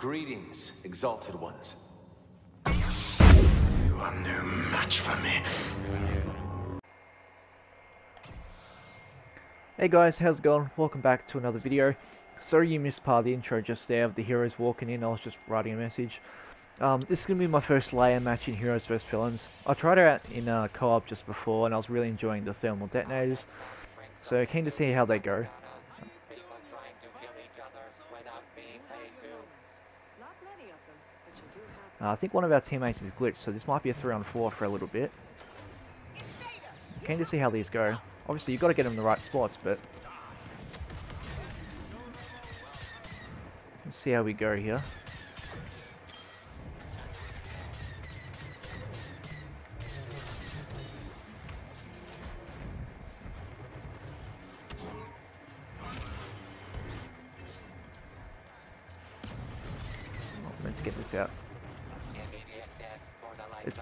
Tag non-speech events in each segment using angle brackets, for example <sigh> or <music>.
Greetings, exalted ones. You are no match for me. Hey guys, how's it going? Welcome back to another video. Sorry you missed part of the intro just there of the heroes walking in, I was just writing a message. Um, this is going to be my first Leia match in Heroes vs Villains. I tried it out in uh, co-op just before and I was really enjoying the thermal detonators. So keen to see how they go. Uh, I think one of our teammates is glitched, so this might be a 3 on 4 for a little bit. Keen to see how these go. Obviously, you've got to get them in the right spots, but... Let's see how we go here.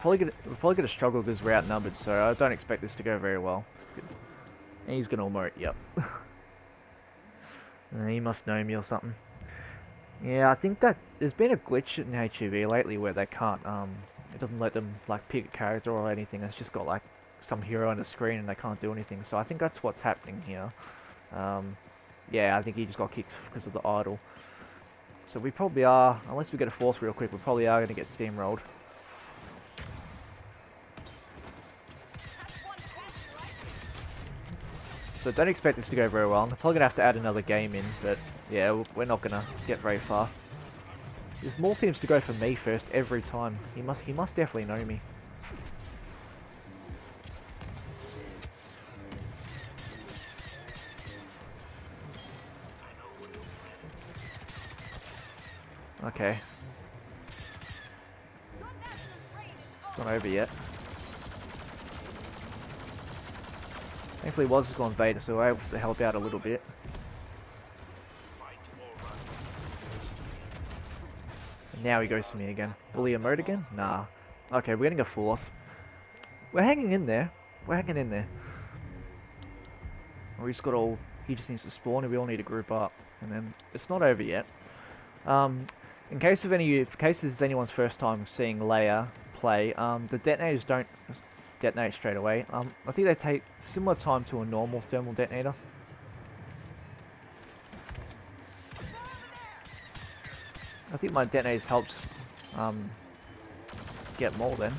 Probably gonna we're probably gonna struggle because we're outnumbered, so I don't expect this to go very well. He's gonna emote, yep. <laughs> He must know me or something. Yeah, I think that there's been a glitch in HvV lately where they can't um it doesn't let them like pick a character or anything. It's just got like some hero on the screen and they can't do anything. So I think that's what's happening here. Um, yeah, I think he just got kicked <laughs> because of the idle. So we probably are, unless we get a force real quick, we probably are going to get steamrolled. So don't expect this to go very well. I'm probably going to have to add another game in, but yeah, we're not going to get very far. This Maul seems to go for me first every time. He must, he must definitely know me. Okay. Not over yet. Thankfully was just gone Vader, so we're able to help out a little bit. And now he goes to me again. Will he emote again? Nah. Okay, we're getting a fourth. We're hanging in there. We're hanging in there. We just got all... He just needs to spawn and we all need to group up. And then it's not over yet. Um, in case of any, in case this is anyone's first time seeing Leia play, um, the detonators don't detonate straight away. Um, I think they take similar time to a normal thermal detonator. I think my detonators helped um, get more then.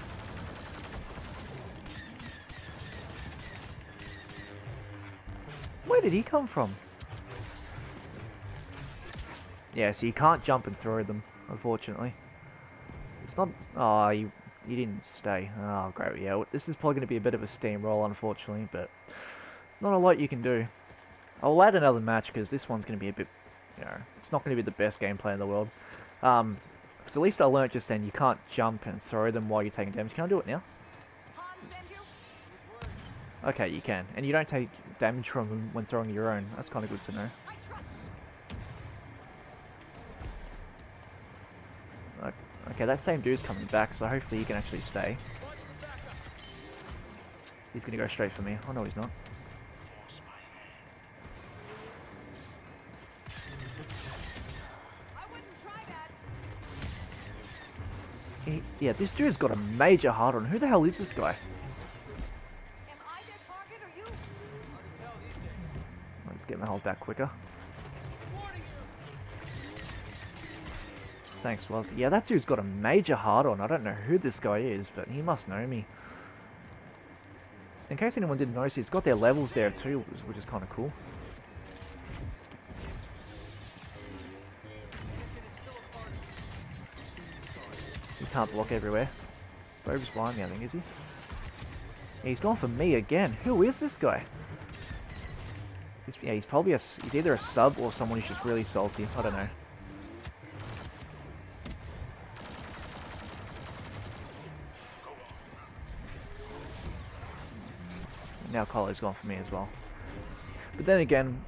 Where did he come from? Yeah, so you can't jump and throw them, unfortunately. It's not... Oh, you, you didn't stay. Oh, great. Yeah, this is probably going to be a bit of a steamroll, unfortunately, but not a lot you can do. I'll add another match because this one's going to be a bit... You know, it's not going to be the best gameplay in the world. Um, so at least I learned just then you can't jump and throw them while you're taking damage. Can I do it now? Okay, you can. And you don't take damage from them when throwing your own. That's kind of good to know. Okay, that same dude's coming back, so hopefully he can actually stay. He's gonna go straight for me. Oh no, he's not. He, yeah, this dude's got a major heart on. Who the hell is this guy? Just get my health back quicker. Thanks, Wells. Yeah, that dude's got a major hard on. I don't know who this guy is, but he must know me. In case anyone didn't notice, he's got their levels there too, which is kind of cool. He can't block everywhere. Boba's behind me, I think, is he? he's gone for me again. Who is this guy? He's, yeah, he's probably a, he's either a sub or someone who's just really salty. I don't know. Now Collier's gone for me as well. But then again,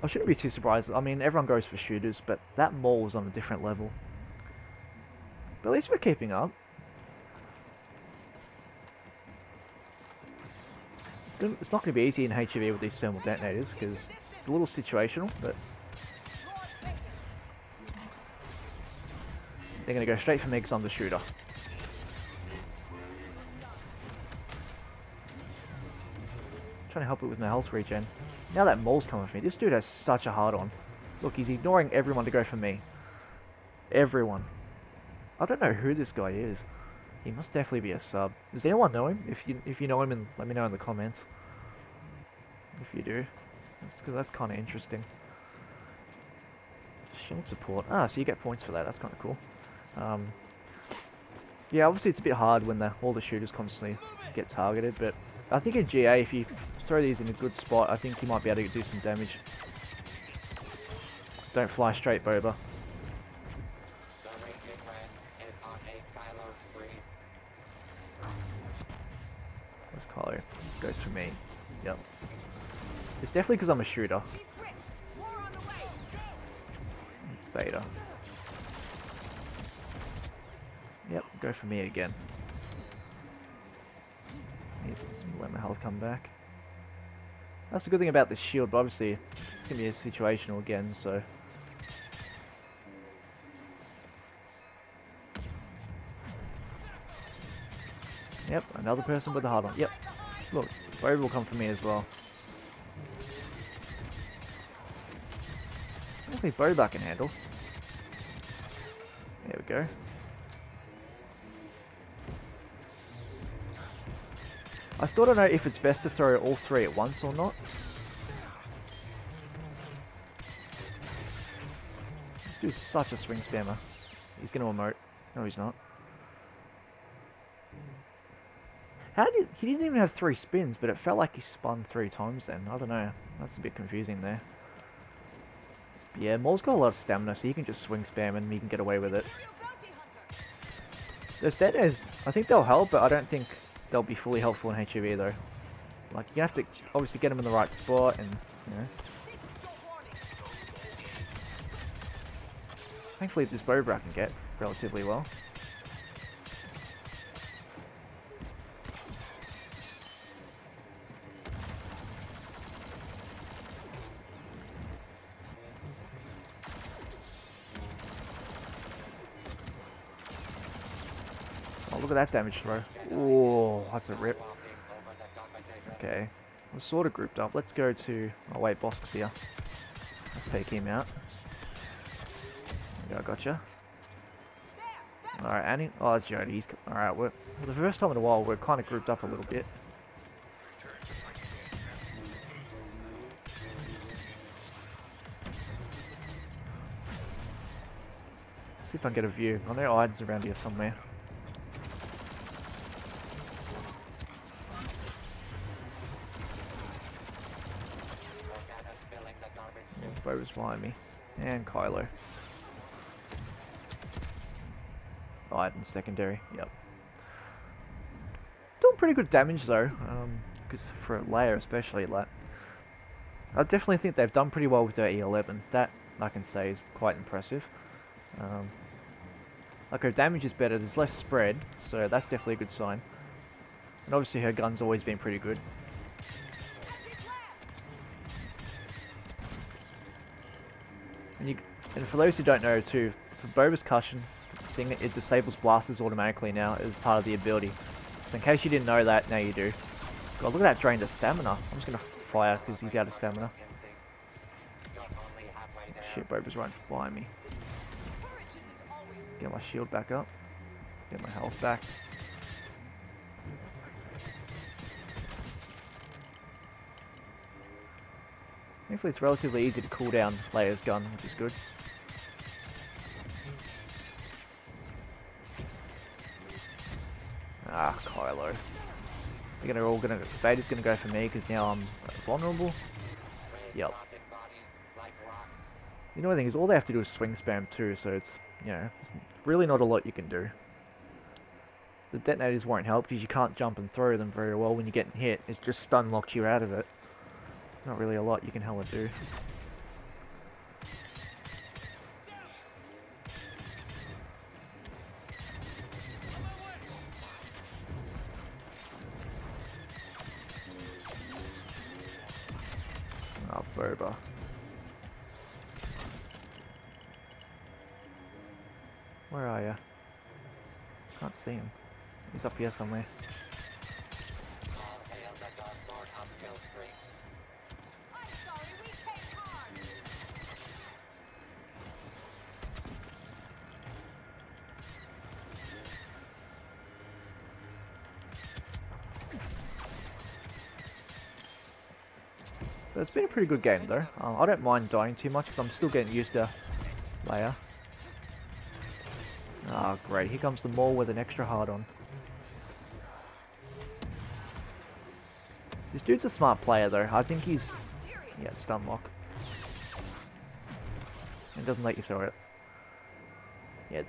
I shouldn't be too surprised. I mean, everyone goes for shooters, but that Maul was on a different level. But at least we're keeping up. It's, gonna, it's not going to be easy in HvV with these thermal detonators, because it's a little situational, but... they're going to go straight for me on the shooter. Help it with my health regen. Now that Maul's coming for me, this dude has such a hard on. Look, he's ignoring everyone to go for me. Everyone. I don't know who this guy is. He must definitely be a sub. Does anyone know him? If you if you know him, and let me know in the comments. If you do, because that's kind of interesting. Shield support. Ah, so you get points for that. That's kind of cool. Um, yeah, obviously it's a bit hard when the, all the shooters constantly get targeted, but I think in GA, if you throw these in a good spot, I think you might be able to do some damage. Don't fly straight, Boba. Where's Kylo? Goes for me. Yep. It's definitely because I'm a shooter. Vader. Yep, go for me again. Let my health come back. That's the good thing about this shield, but obviously it's going to be a situational again, so... Yep, another person with a hard on. Yep. Look, Brave will come for me as well. Think Boba can handle. There we go. I still don't know if it's best to throw all three at once or not. This dude's such a swing spammer. He's going to emote. No, he's not. How did he didn't even have three spins, but it felt like he spun three times then. I don't know. That's a bit confusing there. But yeah, Maul's got a lot of stamina, so he can just swing spam and he can get away with it. Those dead I think they'll help, but I don't think they'll be fully helpful in HvV though. Like you have to obviously get them in the right spot and you know. Thankfully this Boba can get relatively well. Look at that damage throw. Oh, that's a rip. Okay. We're sort of grouped up. Let's go to... Oh wait, Bossk's here. Let's take him out. I gotcha. Alright, Annie. Oh, Jody. He's... Alright, we're... For the first time in a while, we're kind of grouped up a little bit. See if I can get a view. I know Iden's around here somewhere. was behind me. And Kylo. In secondary, yep. Doing pretty good damage though, because um, for Leia especially, like, I definitely think they've done pretty well with their E11. That, I can say, is quite impressive. Um, like her damage is better, there's less spread, so that's definitely a good sign. And obviously her gun's always been pretty good. And, for those who don't know too, for Boba's Cushion, thing it disables blasters automatically now as part of the ability. So in case you didn't know that, now you do. God, look at that drained of stamina. I'm just going to fire because he's out of stamina. Shit, Boba's right behind me. Get my shield back up. Get my health back. Thankfully it's relatively easy to cool down Leia's gun, which is good. They're gonna all gonna Vader's gonna go for me because now I'm vulnerable. Yep. The annoying thing is all they have to do is swing spam too, so it's you know, really not a lot you can do. The detonators won't help because you can't jump and throw them very well when you're getting hit. It just stun locks you out of it. Not really a lot you can hella do. Boba. Where are you? Can't see him. He's up here somewhere. It's been a pretty good game though. Um, I don't mind dying too much because I'm still getting used to Leia. Ah, great. Here comes the Maul with an extra hard on. This dude's a smart player though. I think he's... Yeah, stun lock. It doesn't let you throw it. Yeah.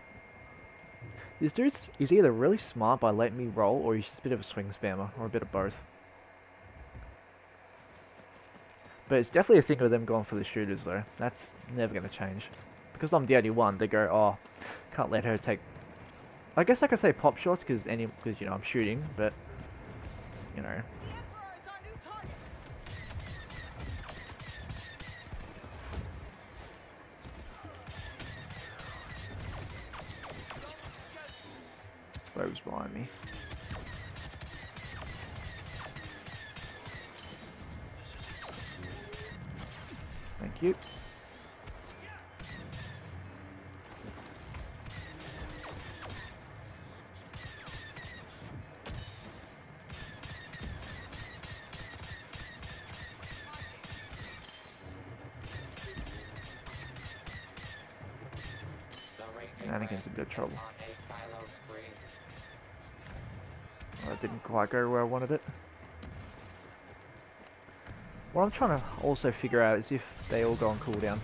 This dude's... He's either really smart by letting me roll or he's just a bit of a swing spammer. Or a bit of both. But it's definitely a thing with them going for the shooters though. That's never going to change. Because I'm the only one, they go, oh, can't let her take... I guess I could say pop shots because any because you know I'm shooting, but you know target. Rose behind me. You. Anakin's in trouble. a Kylo spree. Well, that didn't quite go where I wanted it. What I'm trying to also figure out is if they all go on cooldown.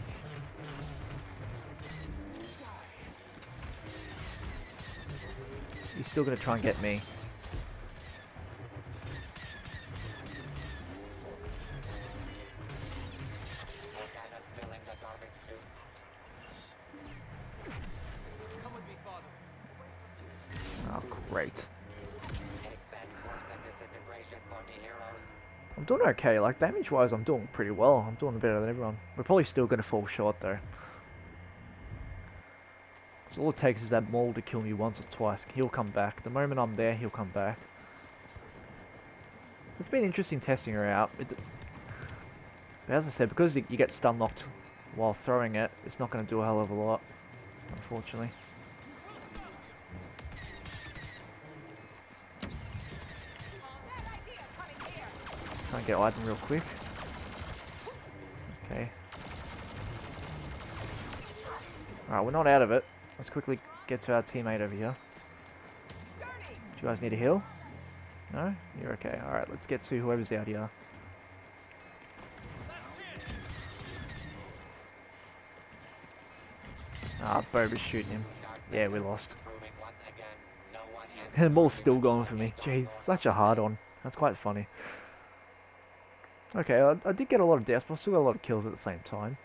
He's still going to try and get me. Okay. Like, damage-wise, I'm doing pretty well. I'm doing better than everyone. We're probably still going to fall short, though. 'Cause all it takes is that maul to kill me once or twice. He'll come back. The moment I'm there, he'll come back. It's been interesting testing her out. It, as I said, because you get stun locked while throwing it, it's not going to do a hell of a lot, unfortunately. And get Iden real quick. Okay. Alright, we're not out of it. Let's quickly get to our teammate over here. Do you guys need a heal? No? You're okay. Alright, let's get to whoever's out here. Ah, Boba's shooting him. Yeah, we lost. One <laughs> And the ball's still going for me. Jeez, such a hard on. That's quite funny. Okay, I, I did get a lot of deaths, but I still got a lot of kills at the same time.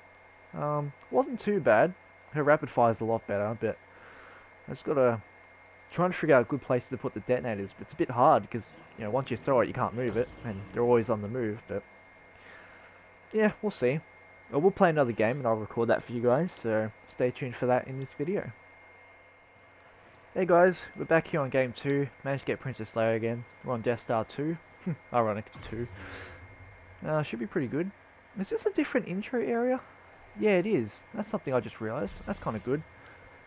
Um, wasn't too bad. Her rapid fire's a lot better, but I just gotta trying to figure out a good places to put the detonators. But it's a bit hard because you know once you throw it, you can't move it, and they're always on the move. But yeah, we'll see. I will play another game, and I'll record that for you guys. So stay tuned for that in this video. Hey guys, we're back here on game 2. Managed to get Princess Leia again. We're on Death Star 2. <laughs> Ironic 2. Uh, should be pretty good. Is this a different intro area? Yeah, it is. That's something I just realised. That's kind of good.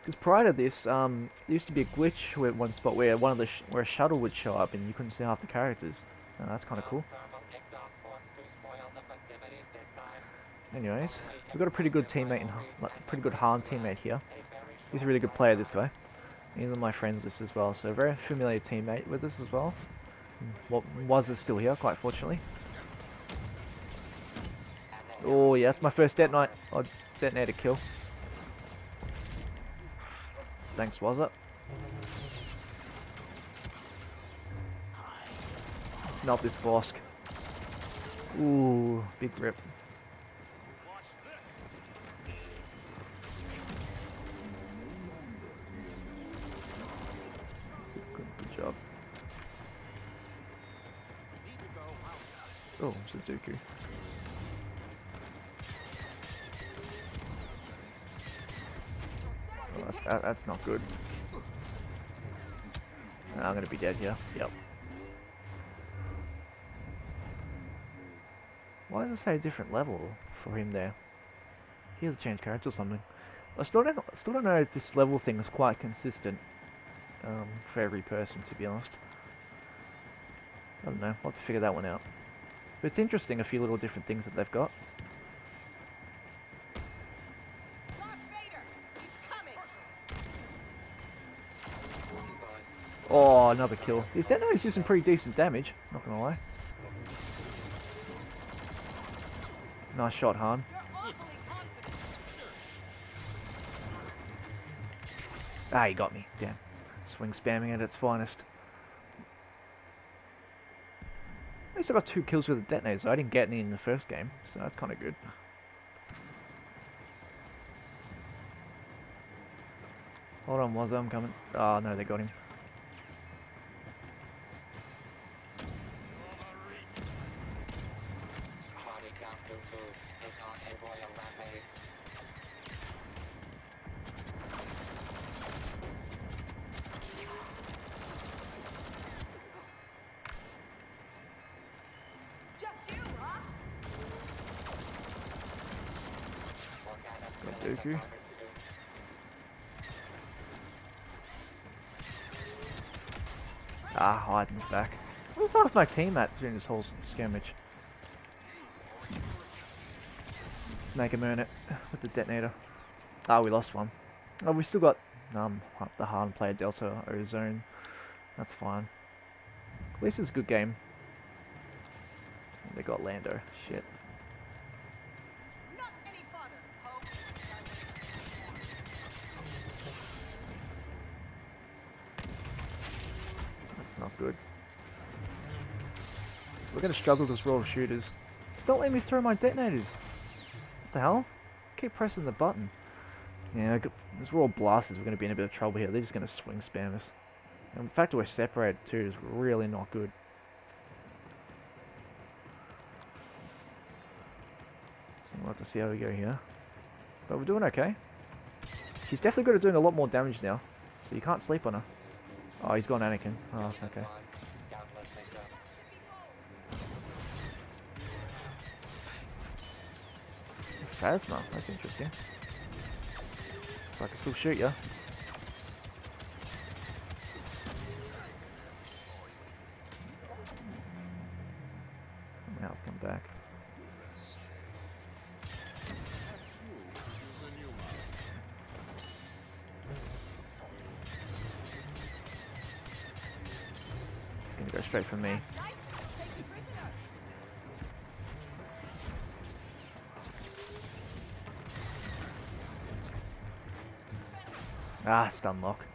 Because prior to this, um, there used to be a glitch where one spot where one of the where a shuttle would show up and you couldn't see half the characters. Uh, that's kind of cool. This. Anyways, we've got a pretty good teammate and like, pretty good Han teammate here. He's a really good player, this guy. He's on my friends list as well, so very familiar teammate with us as well. What was is still here, quite fortunately. Oh yeah, that's my first detonate. Oh, a kill. Thanks, was it? Not this Bosk. Ooh, big rip. Good, good job. Oh, it's a that's that, that's not good. I'm gonna be dead here. Yep. Why does it say different level for him there? He has to change character or something. I still don't still don't know if this level thing is quite consistent um, for every person, to be honest. I don't know. I'll have to figure that one out. But it's interesting, a few little different things that they've got. Darth Vader! He's coming! Oh, another kill. His detonator's using some pretty decent damage, not gonna lie. Nice shot, Han. Ah, he got me. Damn. Swing spamming at its finest. At least I got two kills with the detonator, so I didn't get any in the first game, so that's kind of good. Hold on, was I'm coming. Oh no, they got him. Body count Dooku is on a royal rampage. Just you, huh? Organa Got still in the Dooku. garbage chute. Ah, Iden's back. Where's half my team at during this whole skirmish? Make him earn it with the detonator. Ah, we lost one. Oh, we still got um the hard player Delta Ozone. That's fine. At least it's a good game. They got Lando. Shit. We're gonna struggle this roll of shooters. It's not letting me throw my detonators. What the hell? Keep pressing the button. Yeah, I as we're all blasters, we're gonna be in a bit of trouble here. They're just gonna swing spam us. And the fact that we're separated too is really not good. So we'll have to see how we go here. But we're doing okay. She's definitely good at doing a lot more damage now. So you can't sleep on her. Oh, he's gone Anakin. Oh, okay. Phasma, that's interesting. I can still shoot you. Now it's come back. It's gonna go straight for me. Ah, stun lock.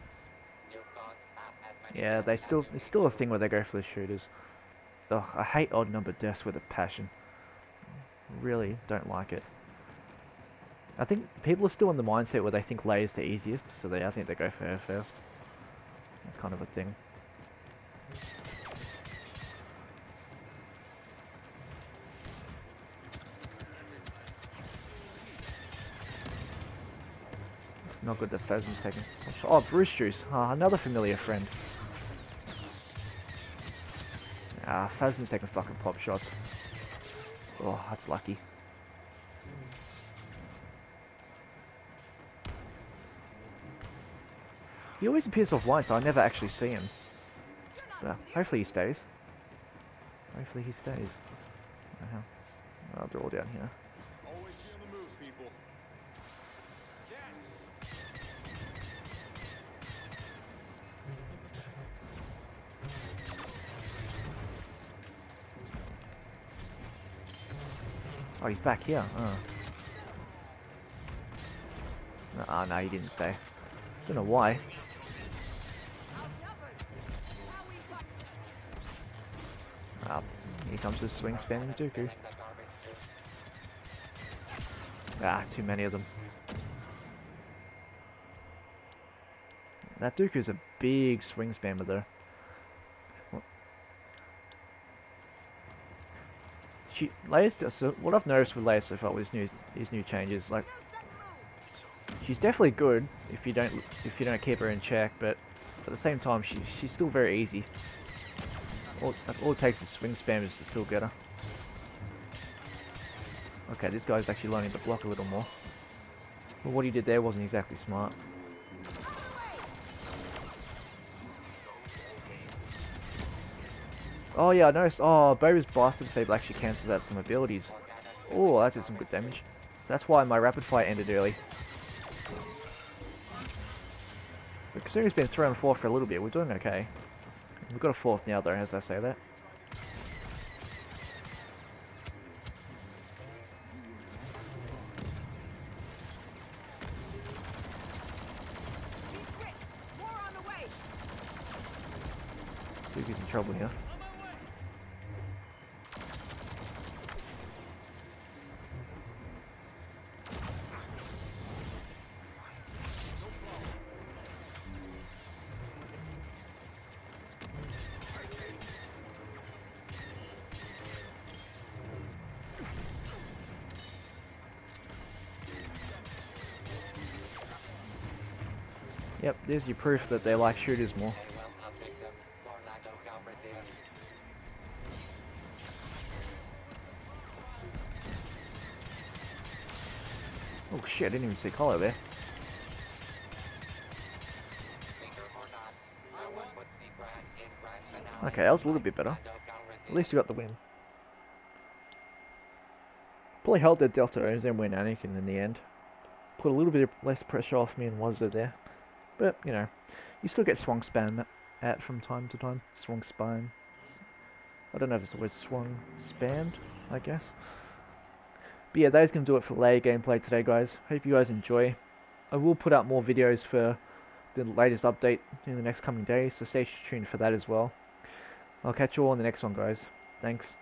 Yeah, they still it's still a thing where they go for the shooters. Ugh, I hate odd number deaths with a passion. Really don't like it. I think people are still in the mindset where they think Leia's the easiest, so they I think they go for her first. That's kind of a thing. Not good that Phasma's taking. Oh, Bruce Juice. Ah, another familiar friend. Ah, Phasma's taking fucking pop shots. Oh, that's lucky. He always appears off offline, so I never actually see him. But hopefully he stays. Hopefully he stays. Oh, they're all down here. Oh, he's back here. Oh. No, ah, no, he didn't stay. Don't know why. Ah, here comes the swing spamming Dooku. Ah, too many of them. That Dooku's a big swing spammer though. She Leia's so what I've noticed with Leia so far with his new his new changes, like she's definitely good if you don't if you don't keep her in check, but at the same time, she she's still very easy. All, all it takes is swing spammers to still get her. Okay, this guy's actually learning to block a little more. But what he did there wasn't exactly smart. Oh yeah, I noticed. Oh, Boba's Bastard Sable actually cancels out some abilities. Oh, that did some good damage. That's why my rapid fire ended early. But it's been three on four for a little bit, we're doing okay. We've got a fourth now though, as I say that. Be quick. More on the way. Duke is in trouble here. Yep, there's your proof that they like shooters more. Oh shit, I didn't even see Collar there. Okay, that was a little bit better. At least you got the win. Probably held their Delta and then win Anakin in the end. Put a little bit less pressure off me and was there. But, you know, you still get swung spam at from time to time. Swung spam. I don't know if it's always swung spammed, I guess. But yeah, that is going to do it for Leia gameplay today, guys. Hope you guys enjoy. I will put out more videos for the latest update in the next coming days, so stay tuned for that as well. I'll catch you all in the next one, guys. Thanks.